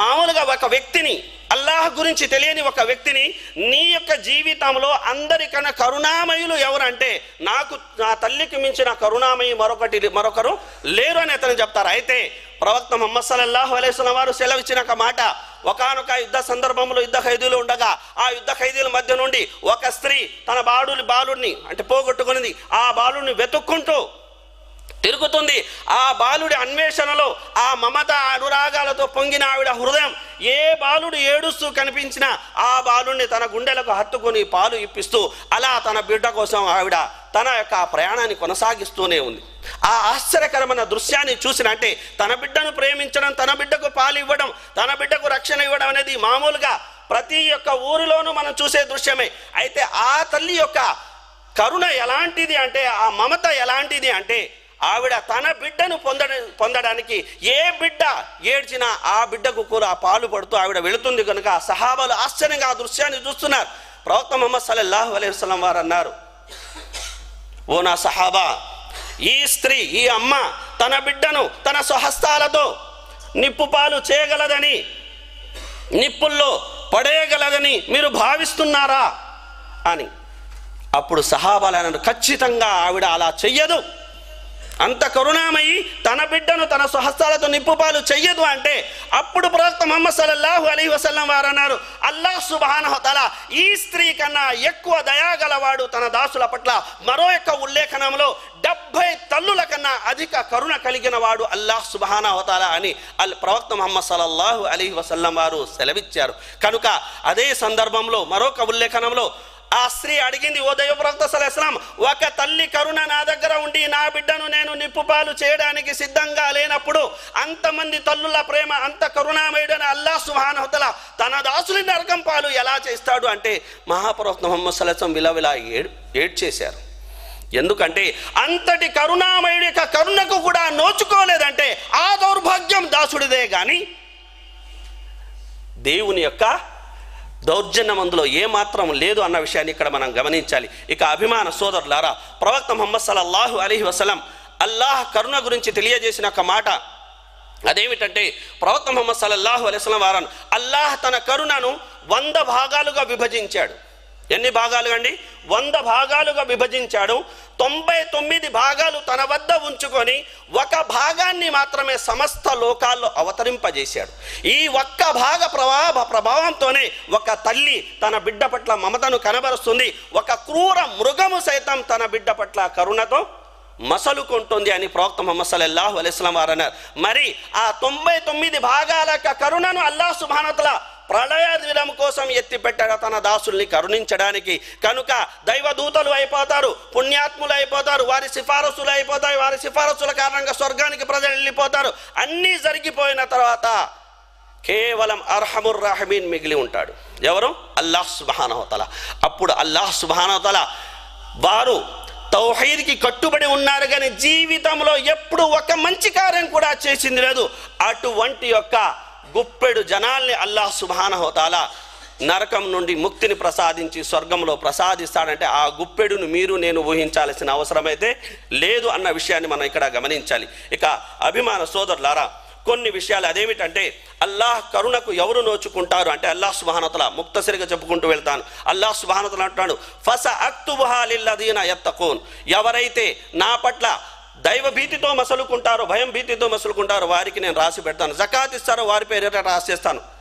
మామూలుగా ఒక వ్యక్తిని అల్లాహ్ గురించి తెలియని ఒక వ్యక్తిని నీ యొక్క జీవితంలో అందరికన్నా కరుణామయులు ఎవరంటే నాకు నా తల్లికి మించిన కరుణామయి మరొకటి మరొకరు లేరు అని అతను చెప్తారు. అయితే ప్రవక్త మొహమ్మద్ సల్లల్లాహు అలైస్ల వారు సెలవిచ్చిన ఒక మాట ఒకనొక యుద్ధ సందర్భంలో యుద్ధ ఖైదీలు ఉండగా ఆ యుద్ధ ఖైదీల మధ్య నుండి ఒక స్త్రీ తన బాలుని బాలుడిని అంటే పోగొట్టుకున్నది ఆ బాలుడిని వెతుక్కుంటూ తిరుగుతుంది. ఆ బాలుడి అన్వేషణలో ఆ మమత అనురాగాలతో పొంగిన ఆవిడ హృదయం ఏ బాలుడు ఏడుస్తూ కనిపించినా ఆ బాలుడిని తన గుండెలకు హత్తుకొని పాలు ఇప్పిస్తూ అలా తన బిడ్డ కోసం ఆవిడ తన యొక్క ప్రయాణాన్ని కొనసాగిస్తూనే ఉంది. ఆ ఆశ్చర్యకరమైన దృశ్యాన్ని చూసిన అంటే తన బిడ్డను ప్రేమించడం తన బిడ్డకు పాలు ఇవ్వడం తన బిడ్డకు రక్షణ ఇవ్వడం అనేది మామూలుగా ప్రతి ఒక్క ఊరిలోనూ మనం చూసే దృశ్యమే. అయితే ఆ తల్లి యొక్క కరుణ ఎలాంటిది అంటే ఆ మమత ఎలాంటిది అంటే ఆవిడ తన బిడ్డను పొందడ పొందడానికి ఏ బిడ్డ ఏడ్చినా ఆ బిడ్డకు కూడా పాలు పడుతూ ఆవిడ వెళుతుంది కనుక ఆ సహాబాలు ఆశ్చర్యంగా ఆ దృశ్యాన్ని చూస్తున్నారు. ప్రవక్త మొహమ్మద్ సల్లల్లాహు అలైహి వారు అన్నారు ఓ నా సహాబా ఈ స్త్రీ ఈ అమ్మ తన బిడ్డను తన స్వహస్తాలతో నిప్పు పాలు చేయగలదని నిప్పుల్లో పడేయగలదని మీరు భావిస్తున్నారా? అని. అప్పుడు సహాబాలు అన్నారు ఖచ్చితంగా ఆవిడ అలా చెయ్యదు. అంత కరుణామయి తన బిడ్డను తన స్వహస్తాలతో నిప్పుపాలు చెయ్యదు అంటే అప్పుడు ప్రవక్త ముహమ్మద్ సల్లల్లాహు అలీ వసల్లం వారు అన్నారు అల్లాహ్ సుబానహతల ఈ స్త్రీ కన్నా ఎక్కువ దయాగలవాడు తన దాసుల పట్ల మరో యొక్క ఉల్లేఖనంలో డెబ్బై తల్లుల కన్నా అధిక కరుణ కలిగిన వాడు అల్లాహ్ సుబానహతల అని అల్ ప్రవక్త ముహమ్మద్ సల్లల్లాహు అలీ వసల్లం వారు సెలవిచ్చారు. కనుక అదే సందర్భంలో మరొక ఉల్లేఖనంలో ఆ స్త్రీ అడిగింది ఓ దైవప్రవక్త సలహస్లాం ఒక తల్లి కరుణ నా దగ్గర ఉండి నా బిడ్డను నేను నిప్పుపాలు చేయడానికి సిద్ధంగా లేనప్పుడు అంతమంది తల్లుల ప్రేమ అంత కరుణామయుడని అల్లా సుహానహతల తన దాసుని నరకం పాలు ఎలా చేస్తాడు? అంటే మహాప్రవక్త మొహమ్మద్ సలహం విలవిలా ఏడ్ ఏడ్చేశారు. ఎందుకంటే అంతటి కరుణామయుడి యొక్క కరుణకు కూడా నోచుకోలేదంటే ఆ దౌర్భాగ్యం దాసుడిదే కానీ దేవుని యొక్క దౌర్జన్యం అందులో ఏమాత్రం లేదు అన్న విషయాన్ని ఇక్కడ మనం గమనించాలి. ఇక అభిమాన సోదరులారా ప్రవక్త ముహమ్మద్ సలల్లాహు అలీహి వసలం అల్లాహ్ కరుణ గురించి తెలియజేసిన ఒక మాట. అదేమిటంటే ప్రవక్త ముహమ్మద్ సలల్లాహు అలైస్లం వారాను అల్లాహ్ తన కరుణను వంద భాగాలుగా విభజించాడు. ఎన్ని భాగాలుగా అండి వంద భాగాలుగా విభజించాడు. తొంభై తొమ్మిది భాగాలు తన వద్ద ఉంచుకొని ఒక భాగాన్ని మాత్రమే సమస్త లోకాల్లో అవతరింపజేశాడు. ఈ ఒక్క భాగ ప్రభావ ప్రభావంతోనే ఒక తల్లి తన బిడ్డ పట్ల మమతను కనబరుస్తుంది. ఒక క్రూర మృగము సైతం తన బిడ్డ పట్ల కరుణతో మసలుకుంటుంది అని ప్రవక్త మొహమ్మద్ సల్లల్లాహు అలైస్లాం వారు అన్నారు. మరి ఆ తొంభై తొమ్మిది భాగాల యొక్క కరుణను అల్లాహ్ సుభానతల ప్రళయ దినం కోసం ఎత్తిపెట్టాడు. తన దాసుల్ని కరుణించడానికి కనుక దైవదూతలు అయిపోతారు పుణ్యాత్ములు అయిపోతారు వారి సిఫారసులు అయిపోతాయి వారి సిఫారసుల కారణంగా స్వర్గానికి ప్రజలు వెళ్ళిపోతారు. అన్నీ జరిగిపోయిన తర్వాత కేవలం అర్హముర్ రహమీన్ మిగిలి ఉంటాడు. ఎవరు? అల్లాహ్ సుబానవతల అప్పుడు అల్లాహ్ సుబానవతల వారు తౌహీద్కి కట్టుబడి ఉన్నారు కానీ జీవితంలో ఎప్పుడు ఒక మంచి కార్యం కూడా చేసింది లేదు. అటువంటి యొక్క గుప్పెడు జనాల్ని అల్లాహ్ సుభానహోతాల నరకం నుండి ముక్తిని ప్రసాదించి స్వర్గంలో ప్రసాదిస్తాడంటే ఆ గుప్పెడును మీరు నేను ఊహించాల్సిన అవసరమైతే లేదు అన్న విషయాన్ని మనం ఇక్కడ గమనించాలి. ఇక అభిమాన సోదరులారా కొన్ని విషయాలు అదేమిటంటే అల్లాహ్ కరుణకు ఎవరు నోచుకుంటారు అంటే అల్లాహ్ సుబానతల ముక్తసరిగా చెప్పుకుంటూ వెళ్తాను. అల్లాహ్ సుబానతల అంటున్నాడు ఫస అక్తుబుహాలిల్లదీన ఎత్తకోన్ ఎవరైతే నా పట్ల దైవ భీతితో మసలుకుంటారో భయం భీతితో మసలుకుంటారో వారికి నేను రాసి పెడతాను. జకాత్ ఇస్తారో వారి పేరిట రాసేస్తాను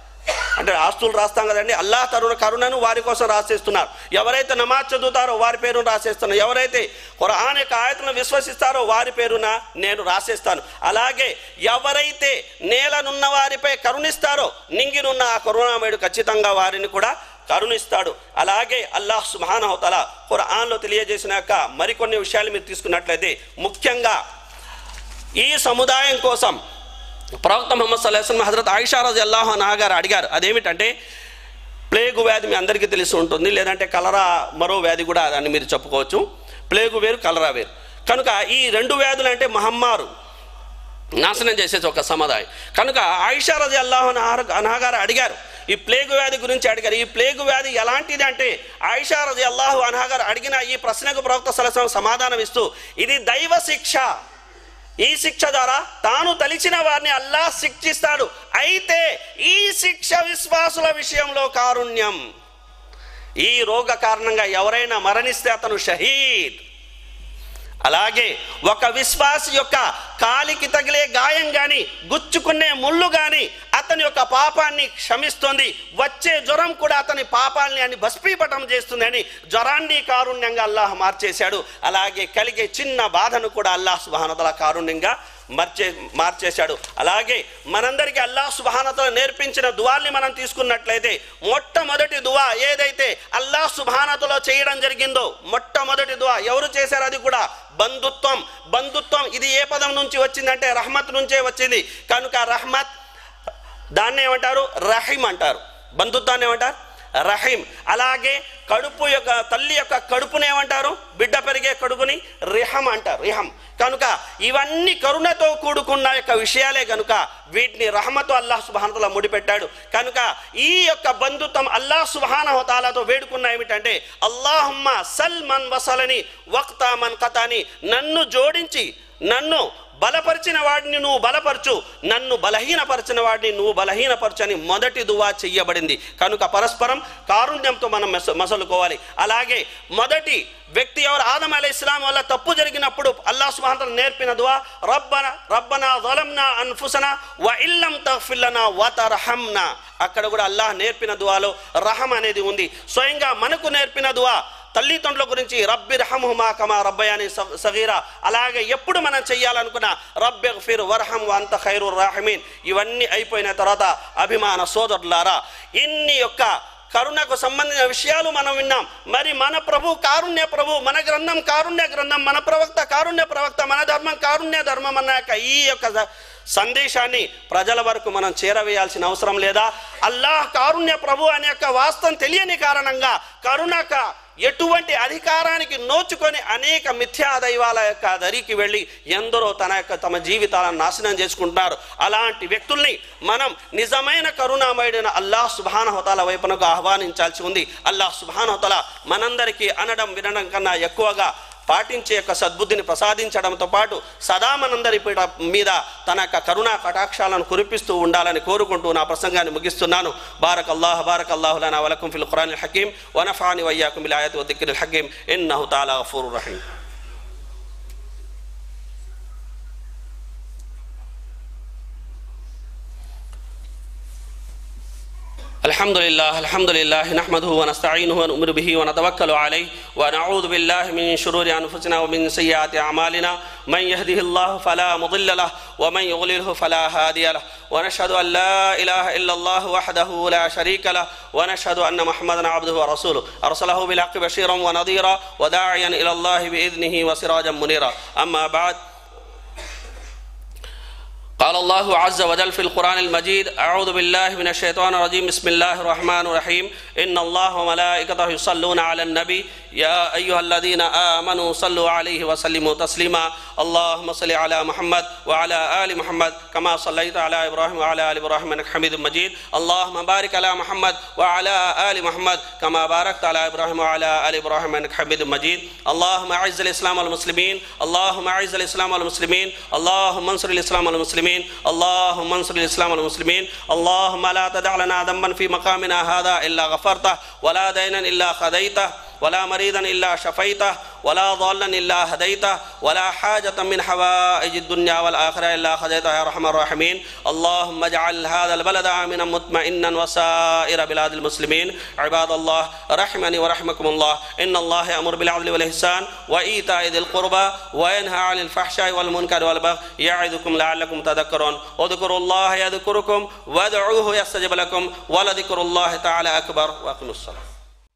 అంటే ఆస్తులు రాస్తాం కదండి. అల్లాహ్ తరుణ కరుణను వారి కోసం రాసేస్తున్నారు. ఎవరైతే నమాజ్ చదువుతారో వారి పేరును రాసేస్తున్నారు. ఎవరైతే ఖురాన్ యొక్క ఆయతను విశ్వసిస్తారో వారి పేరున నేను రాసేస్తాను. అలాగే ఎవరైతే నేలనున్న వారిపై కరుణిస్తారో నింగినున్న ఆ కరుణామయుడు ఖచ్చితంగా వారిని కూడా కరుణిస్తాడు. అలాగే అల్లాహ్ సుబానహతల ఖురాన్లో తెలియజేసిన యొక్క మరికొన్ని విషయాలు మీరు తీసుకున్నట్లయితే ముఖ్యంగా ఈ సముదాయం కోసం ప్రవక్త మొహమ్మద్ సల్లాహం హజరత్ ఆయిషా రజి అల్లాహ్ గారు అడిగారు అదేమిటంటే ప్లేగు వ్యాధి మీ అందరికీ తెలిసి ఉంటుంది లేదంటే కలరా మరో వ్యాధి కూడా దాన్ని మీరు చెప్పుకోవచ్చు. ప్లేగు వేరు కలరా వేరు. కనుక ఈ రెండు వ్యాధులు అంటే మహమ్మారు నాశనం చేసేది ఒక సముదాయం. కనుక ఆయిషా రజి అల్లాహ్ అనాగారు అడిగారు ఈ ప్లేగు వ్యాధి గురించి అడిగారు ఈ ప్లేగు వ్యాధి ఎలాంటిది అంటే? ఆయిషా రజి అల్లాహు అనహగారు అడిగిన ఈ ప్రశ్నకు ప్రవక్త సలసం సమాధానం ఇస్తూ ఇది దైవ శిక్ష. ఈ శిక్ష ద్వారా తాను తలిచిన వారిని అల్లా శిక్షిస్తాడు. అయితే ఈ శిక్ష విశ్వాసుల విషయంలో కారుణ్యం. ఈ రోగ కారణంగా ఎవరైనా మరణిస్తే అతను షహీద్. అలాగే ఒక విశ్వాసి యొక్క కాలికి తగిలే గాయం కానీ గుచ్చుకునే ముళ్ళు కానీ అతని యొక్క పాపాన్ని క్షమిస్తుంది. వచ్చే జ్వరం కూడా అతని పాపాల్ని అని భస్మీపటం చేస్తుందని జ్వరాన్ని కారుణ్యంగా అల్లాహ్ మార్చేశాడు. అలాగే కలిగే చిన్న బాధను కూడా అల్లాహ్ సుబానతల కారుణ్యంగా మార్చే మార్చేశాడు. అలాగే మనందరికీ అల్లాహ్ సుబానతల నేర్పించిన దువాల్ని మనం తీసుకున్నట్లయితే మొట్టమొదటి దువా ఏదైతే అల్లాహ్ సుభానతలో చేయడం జరిగిందో మొట్టమొదటి దువా ఎవరు చేశారు అది కూడా? బంధుత్వం. బంధుత్వం ఇది ఏ పదం నుంచి వచ్చిందంటే రహమత్ నుంచే వచ్చింది. కనుక రహమత్ దాన్ని ఏమంటారు? రహీం అంటారు. బంధుత్వాన్ని ఏమంటారు? రహీం. అలాగే కడుపు యొక్క తల్లి యొక్క కడుపుని ఏమంటారు? బిడ్డ పెరిగే కడుపుని రిహం అంటారు. రిహం. కనుక ఇవన్నీ కరుణతో కూడుకున్న యొక్క విషయాలే కనుక వీటిని రహమతో అల్లాహ్ సుబానతల ముడిపెట్టాడు. కనుక ఈ యొక్క బంధుత్వం అల్లాహ్ సుబానహతాలతో వేడుకున్న ఏమిటంటే అల్లాహమ్మ సల్ మన్ వసలని వక్తా మన్ కథాని నన్ను జోడించి నన్ను బలపరిచిన వాడిని నువ్వు బలపరచు. నన్ను బలహీనపరిచిన వాడిని నువ్వు బలహీనపరచని మొదటి దువా చెయ్యబడింది. కనుక పరస్పరం కారుణ్యంతో మనం మెస మసలుకోవాలి. అలాగే మొదటి వ్యక్తి ఎవరు? ఆదం అలీ ఇస్లాం వల్ల తప్పు జరిగినప్పుడు అల్లా సుహాంతం నేర్పిన దువా రబ్బన రబ్బనా వలంనా అన్ఫుసన వ ఇల్లం తఫిల్లన వత రహంనా అక్కడ కూడా అల్లాహ్ నేర్పిన దువాలో రహం అనేది ఉంది. స్వయంగా మనకు నేర్పిన దువా తల్లిదండ్రుల గురించి రబ్బి రహముమా కమా రబ్బయాని సగీరా అలాగే ఎప్పుడు మనం చెయ్యాలనుకున్న రబ్బె ఫిర్ వర్హం వంత ఖైరు రాహమీన్ ఇవన్నీ అయిపోయిన తర్వాత అభిమాన సోదరులారా ఇన్ని యొక్క కరుణకు సంబంధించిన విషయాలు మనం విన్నాం. మరి మన ప్రభు కారుణ్య ప్రభు మన గ్రంథం కారుణ్య గ్రంథం మన ప్రవక్త కారుణ్య ప్రవక్త మన ధర్మం కారుణ్య ధర్మం అన్న యొక్క ఈ యొక్క సందేశాన్ని ప్రజల వరకు మనం చేరవేయాల్సిన అవసరం లేదా? అల్లాహ్ కారుణ్య ప్రభు అనే యొక్క వాస్తవం తెలియని కారణంగా కరుణక ఎటువంటి అధికారానికి నోచుకొని అనేక మిథ్యా దైవాల యొక్క దరికి వెళ్ళి ఎందరో తన యొక్క తమ జీవితాలను నాశనం చేసుకుంటున్నారు. అలాంటి వ్యక్తుల్ని మనం నిజమైన కరుణామయుడైన అల్లాహ్ సుబానహతాల వైపునకు ఆహ్వానించాల్సి ఉంది. అల్లాహ్ సుబానహతల మనందరికీ అనడం వినడం కన్నా ఎక్కువగా పాటించే యొక్క సద్బుద్ధిని ప్రసాదించడంతో పాటు సదా మనందరి మీద తన యొక్క కరుణా కటాక్షాలను కురిపిస్తూ ఉండాలని కోరుకుంటూ నా ప్రసంగాన్ని ముగిస్తున్నాను. బారక్ అల్లాహ్ బారక్ అల్లాహులనా వలకం ఫిల్ ఖురాన్ హకీం వనఫాని వయ్యాకుం బిల్ ఆయతి హకీం. ఇన్నహు తాలా గఫూర్ రహీం. الحمد لله الحمد لله نحمده ونستعينه ونؤمن به ونتوكل عليه ونعوذ بالله من شرور انفسنا ومن سيئات اعمالنا من يهده الله فلا مضل له ومن يضلله فلا هادي له ونشهد ان لا اله الا الله وحده لا شريك له ونشهد ان محمدا عبده ورسوله ارسله بالحق بشيرا ونذيرا وداعيا الى الله باذنه وسراجا منيرا اما بعد قال الله عز وجل في القرآن المجيد أعوذ بالله من الشيطان الرجيم بسم الله الرحمن الرحيم. إن الله وملائكته يصلون على النبي. يا أيها الذين آمنوا صلوا عليه وسلموا تسليما. اللهم صل على محمد وعلى آل محمد كما صليت على إبراهيم وعلى آل إبراهيم إنك حميد مجيد. اللهم بارك على محمد وعلى آل محمد كما باركت على إبراهيم وعلى آل إبراهيم إنك حميد مجيد. اللهم أعز الإسلام والمسلمين. اللهم أعز الإسلام والمسلمين. اللهم انصر الإسلام والمسلمين. اللهم انصر الإسلام والمسلمين. اللهم لا تدع لنا ذنبا في مقامنا هذا إلا غفرته ولا دينا إلا خذيته ولا مريضا إلا شفيته ولا ضالا إلا هديته ولا حاجة من حوائج الدنيا والآخرة إلا خذيتها يا أرحم الراحمين. اللهم اجعل هذا البلد آمنا مطمئنا وسائر بلاد المسلمين. عباد الله رحمني ورحمكم الله. إن الله يأمر بالعدل والإحسان وإيتاء ذي القربى وينهى عن الفحشاء والمنكر والبغي يعظكم لعلكم تذكرون. اذكروا الله يذكركم وادعوه يستجب لكم ولذكر الله تعالى أكبر. وأقيموا الصلاة.